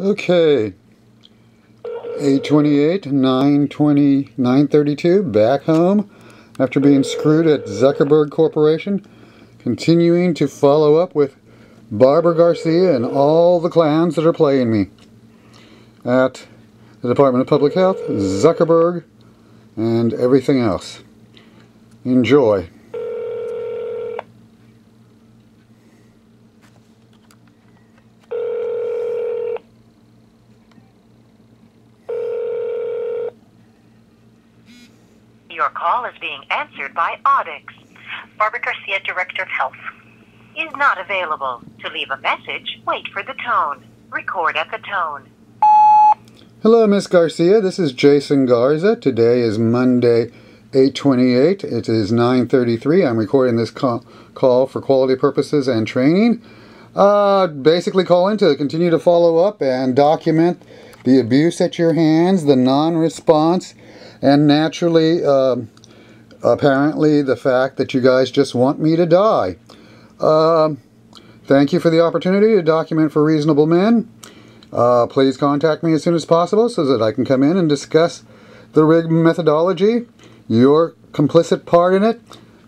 Okay. 828, 920, 932, back home after being screwed at Zuckerberg Corporation. Continuing to follow up with Barbara Garcia and all the clowns that are playing me at the Department of Public Health, Zuckerberg, and everything else. Enjoy. Your call is being answered by Audix. Barbara Garcia, Director of Health, is not available. To leave a message, wait for the tone. Record at the tone. Hello, Miss Garcia. This is Jason Garza. Today is Monday, 828. It is 933. I'm recording this call, call for quality purposes and training. Uh, basically calling to continue to follow up and document the abuse at your hands, the non-response, and naturally, uh, apparently, the fact that you guys just want me to die. Uh, thank you for the opportunity to document for reasonable men. Uh, please contact me as soon as possible so that I can come in and discuss the rig methodology, your complicit part in it,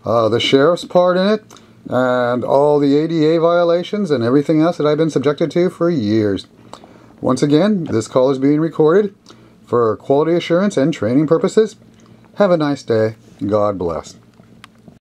uh, the sheriff's part in it, and all the ADA violations and everything else that I've been subjected to for years. Once again, this call is being recorded for quality assurance and training purposes. Have a nice day. God bless.